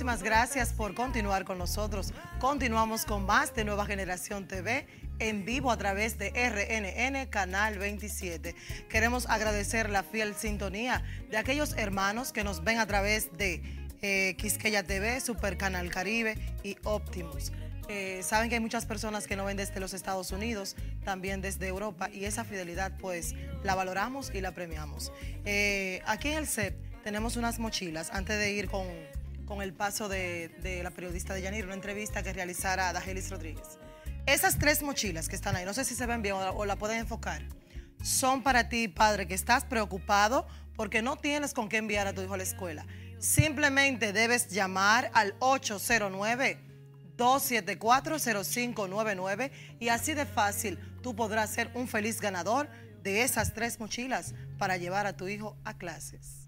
muchísimas gracias por continuar con nosotros. Continuamos con más de Nueva Generación TV en vivo a través de RNN Canal 27. Queremos agradecer la fiel sintonía de aquellos hermanos que nos ven a través de eh, Quisqueya TV, Super Canal Caribe y Optimus. Eh, saben que hay muchas personas que no ven desde los Estados Unidos, también desde Europa, y esa fidelidad pues la valoramos y la premiamos. Eh, aquí en el CEP tenemos unas mochilas, antes de ir con, el paso de, la periodista de Yanir, una entrevista que realizara Dajelis Rodríguez. Esas tres mochilas que están ahí, no sé si se ven bien o la, pueden enfocar, son para ti, padre, que estás preocupado porque no tienes con qué enviar a tu hijo a la escuela. Simplemente debes llamar al 809 274-0599 y así de fácil tú podrás ser un feliz ganador de esas tres mochilas para llevar a tu hijo a clases.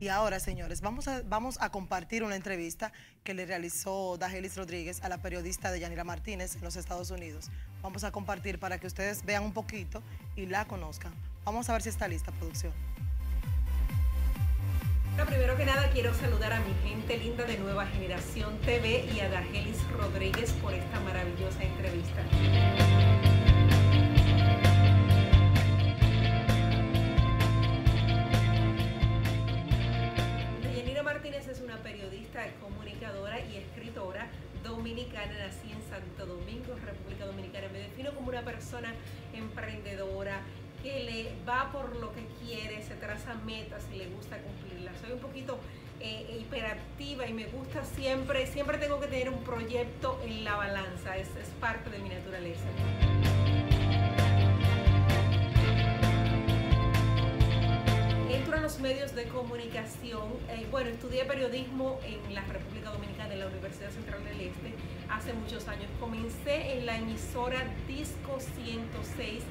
Y ahora, señores, vamos a, vamos a compartir una entrevista que le realizó Dajelis Rodríguez a la periodista de Yanira Martínez en los Estados Unidos. Vamos a compartir para que ustedes vean un poquito y la conozcan. Vamos a ver si está lista, producción primero que nada quiero saludar a mi gente linda de Nueva Generación TV y a Dagelis Rodríguez por esta maravillosa entrevista. Nací en Santo Domingo, República Dominicana. Me defino como una persona emprendedora, que le va por lo que quiere, se traza metas y le gusta cumplirlas. Soy un poquito eh, hiperactiva y me gusta siempre, siempre tengo que tener un proyecto en la balanza, es, es parte de mi naturaleza. Entro en los medios de comunicación, eh, bueno, estudié periodismo en la República Dominicana, en la Universidad Central del Este, hace muchos años. Comencé en la emisora Disco 106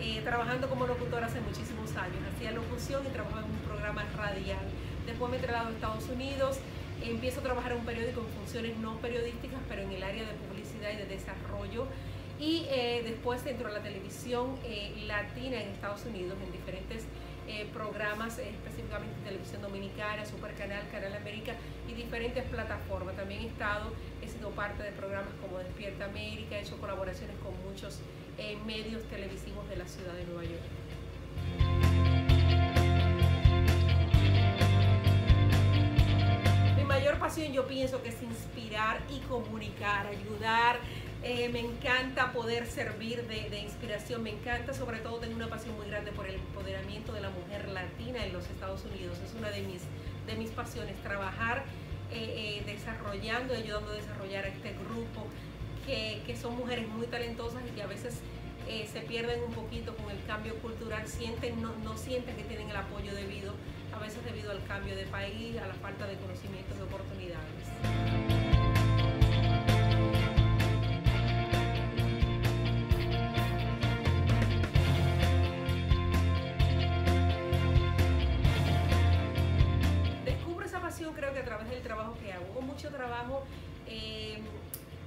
eh, trabajando como locutora hace muchísimos años. Hacía locución y trabajaba en un programa radial. Después me trasladado a Estados Unidos, empiezo a trabajar en un periódico en funciones no periodísticas, pero en el área de publicidad y de desarrollo. Y eh, después entro a la televisión eh, latina en Estados Unidos, en diferentes programas, específicamente Televisión Dominicana, Supercanal, Canal América y diferentes plataformas. También he estado, he sido parte de programas como Despierta América, he hecho colaboraciones con muchos en medios televisivos de la ciudad de Nueva York. Mi mayor pasión yo pienso que es inspirar y comunicar, ayudar. Eh, me encanta poder servir de, inspiración, me encanta sobre todo tengo una pasión muy grande por el empoderamiento de la mujer latina en los Estados Unidos. Es una de mis, de mis pasiones, trabajar eh, eh, desarrollando y ayudando a desarrollar a este grupo que, son mujeres muy talentosas y que a veces se pierden un poquito con el cambio cultural, sienten, no, no sienten que tienen el apoyo debido, a veces debido al cambio de país, a la falta de conocimientos y oportunidades. Creo que a través del trabajo que hago, mucho trabajo eh,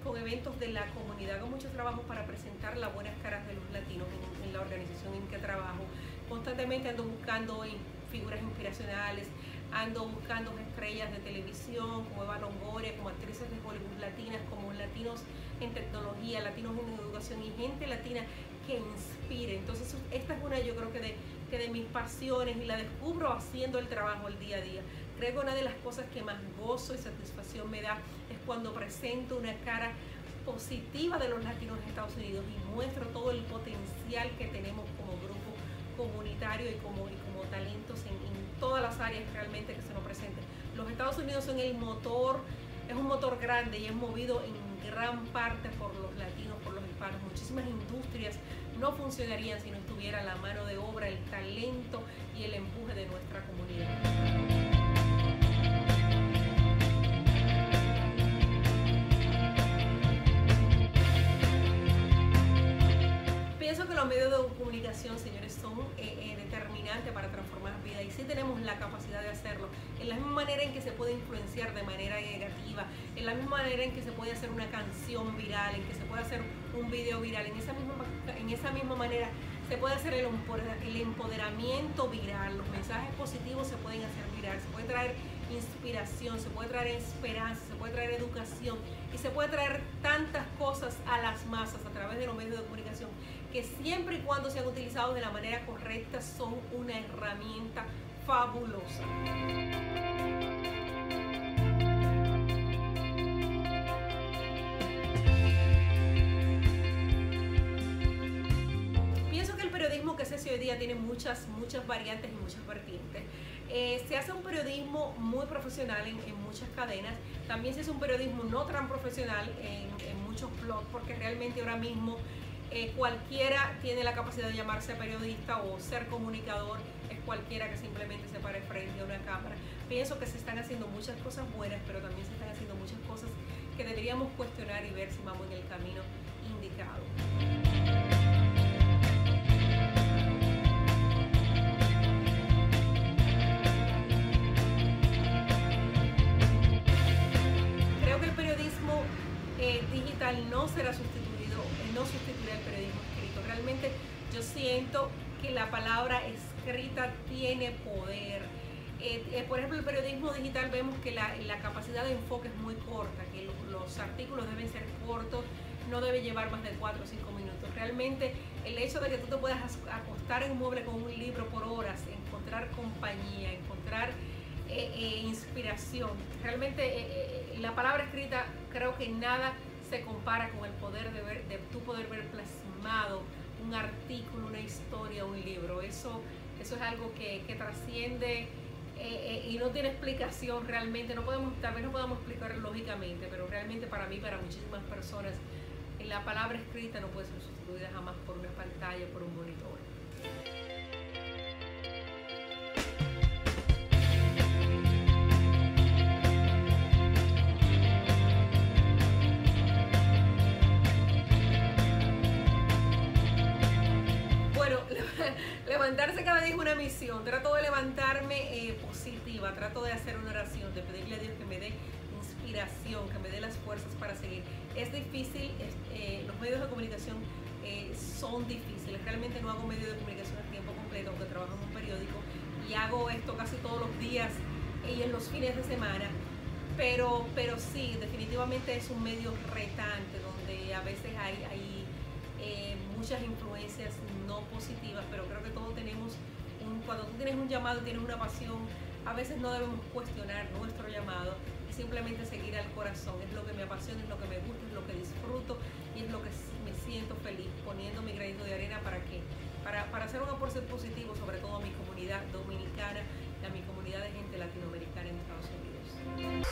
con eventos de la comunidad, hago mucho trabajo para presentar las buenas caras de los latinos en, la organización en que trabajo. Constantemente ando buscando figuras inspiracionales, ando buscando estrellas de televisión como Eva Longoria, como actrices de Hollywood latinas, como latinos en tecnología, latinos en educación y gente latina que inspire. Entonces esta es una yo creo que de, que de mis pasiones y la descubro haciendo el trabajo el día a día. Creo que una de las cosas que más gozo y satisfacción me da es cuando presento una cara positiva de los latinos en Estados Unidos y muestro todo el potencial que tenemos como grupo comunitario y como, como talentos en, todas las áreas realmente que se nos presenten. Los Estados Unidos son el motor, es un motor grande y es movido en gran parte por los latinos, por los hispanos. Muchísimas industrias no funcionarían si no estuviera la mano de obra, el talento y el empuje de nuestra comunidad. Eh, eh, determinantes para transformar vidas y sí tenemos la capacidad de hacerlo. En la misma manera en que se puede influenciar de manera negativa, en la misma manera en que se puede hacer una canción viral, en que se puede hacer un video viral, en esa misma, en esa misma manera se puede hacer el, empoderamiento viral, los mensajes positivos se pueden hacer inspirar, se puede traer inspiración, se puede traer esperanza, se puede traer educación y se puede traer tantas cosas a las masas a través de los medios de comunicación que siempre y cuando sean utilizados de la manera correcta son una herramienta fabulosa. Pienso que el periodismo que se hace hoy día tiene muchas, muchas variantes y muchas vertientes. Eh, se hace un periodismo muy profesional en, muchas cadenas, también se hace un periodismo no tan profesional en, muchos blogs, porque realmente ahora mismo eh, cualquiera tiene la capacidad de llamarse periodista o ser comunicador, es cualquiera que simplemente se pare frente a una cámara. Pienso que se están haciendo muchas cosas buenas, pero también se están haciendo muchas cosas que deberíamos cuestionar y ver si vamos en el camino indicado. Será sustituido no sustituir el periodismo escrito. Realmente yo siento que la palabra escrita tiene poder. Eh, eh, por ejemplo, el periodismo digital vemos que la, capacidad de enfoque es muy corta, que los artículos deben ser cortos, no debe llevar más de 4 o 5 minutos. Realmente el hecho de que tú te puedas acostar en un mueble con un libro por horas, encontrar compañía, encontrar eh, inspiración, realmente la palabra escrita creo que nada se compara con el poder de ver, de tú poder ver plasmado un artículo, una historia, un libro. Eso, eso es algo que, trasciende eh, eh, y no tiene explicación realmente. No podemos, tal vez no podamos explicar lógicamente, pero realmente para mí, para muchísimas personas, la palabra escrita no puede ser sustituida jamás por una pantalla, por un monitor. Trato de levantarme eh, positiva, trato de hacer una oración, de pedirle a Dios que me dé inspiración, que me dé las fuerzas para seguir. Es difícil, eh, los medios de comunicación eh, son difíciles. Realmente no hago medios de comunicación a tiempo completo, aunque trabajo en un periódico y hago esto casi todos los días y en los fines de semana. Pero, pero sí, definitivamente es un medio retante donde a veces hay, muchas influencias no positivas, pero creo que todos tenemos, cuando tú tienes un llamado tienes una pasión, a veces no debemos cuestionar nuestro llamado y simplemente seguir al corazón. Es lo que me apasiona, es lo que me gusta, es lo que disfruto y es lo que me siento feliz poniendo mi granito de arena para que para, para hacer un aporte positivo, sobre todo a mi comunidad dominicana y a mi comunidad de gente latinoamericana en Estados Unidos.